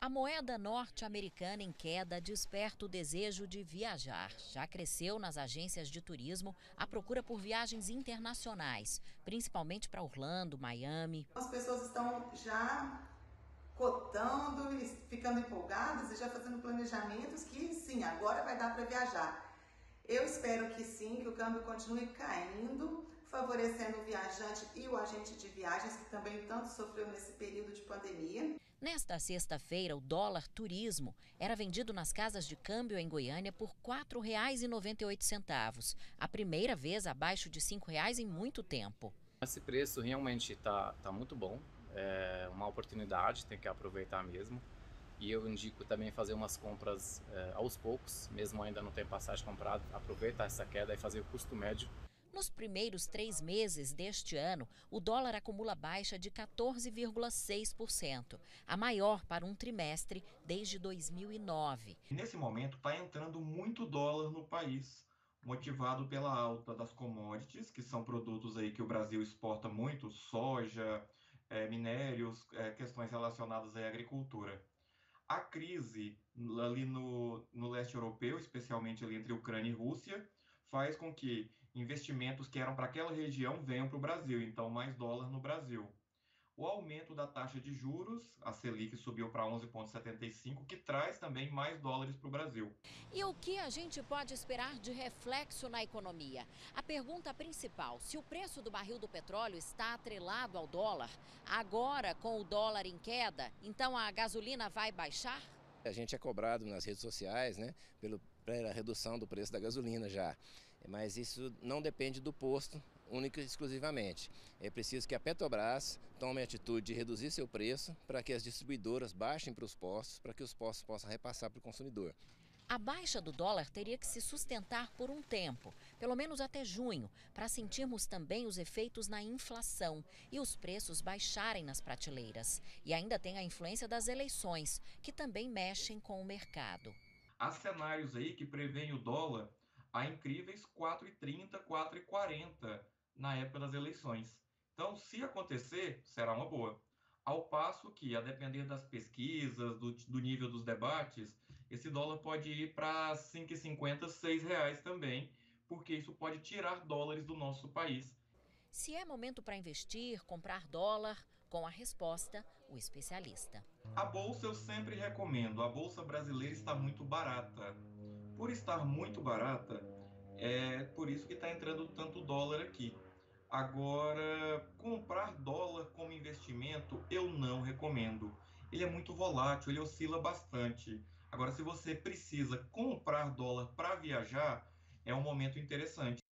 A moeda norte-americana em queda desperta o desejo de viajar. Já cresceu nas agências de turismo a procura por viagens internacionais, principalmente para Orlando, Miami. As pessoas estão já cotando ficando empolgadas e já fazendo planejamentos que sim, agora vai dar para viajar. Eu espero que sim, que o câmbio continue caindo, favorecendo o viajante e o agente de viagens, que também tanto sofreu nesse período de pandemia. Nesta sexta-feira, o dólar turismo era vendido nas casas de câmbio em Goiânia por R$ 4,98, a primeira vez abaixo de R$ 5,00 em muito tempo. Esse preço realmente está tá muito bom, é uma oportunidade, tem que aproveitar mesmo. E eu indico também fazer umas compras é, aos poucos, mesmo ainda não tem passagem comprada, aproveitar essa queda e fazer o custo médio. Nos primeiros três meses deste ano, o dólar acumula baixa de 14,6%, a maior para um trimestre desde 2009. Nesse momento está entrando muito dólar no país, motivado pela alta das commodities, que são produtos aí que o Brasil exporta muito, soja, é, minérios, é, questões relacionadas à agricultura a crise ali no, no leste europeu, especialmente ali entre Ucrânia e Rússia, faz com que investimentos que eram para aquela região venham para o Brasil, então mais dólar no Brasil o aumento da taxa de juros, a Selic subiu para 11,75, que traz também mais dólares para o Brasil. E o que a gente pode esperar de reflexo na economia? A pergunta principal: se o preço do barril do petróleo está atrelado ao dólar, agora com o dólar em queda, então a gasolina vai baixar? A gente é cobrado nas redes sociais, né, pelo, pela redução do preço da gasolina já. Mas isso não depende do posto única e exclusivamente. É preciso que a Petrobras tome a atitude de reduzir seu preço para que as distribuidoras baixem para os postos, para que os postos possam repassar para o consumidor. A baixa do dólar teria que se sustentar por um tempo, pelo menos até junho, para sentirmos também os efeitos na inflação e os preços baixarem nas prateleiras. E ainda tem a influência das eleições, que também mexem com o mercado. Há cenários aí que prevêem o dólar a incríveis 4,30, 4,40 na época das eleições. Então, se acontecer, será uma boa. Ao passo que, a depender das pesquisas, do, do nível dos debates, esse dólar pode ir para 5,50, 6 reais também, porque isso pode tirar dólares do nosso país. Se é momento para investir, comprar dólar, com a resposta, o especialista. A bolsa eu sempre recomendo. A bolsa brasileira está muito barata. Por estar muito barata, é por isso que está entrando tanto dólar aqui. Agora, comprar dólar como investimento eu não recomendo. Ele é muito volátil, ele oscila bastante. Agora, se você precisa comprar dólar para viajar, é um momento interessante.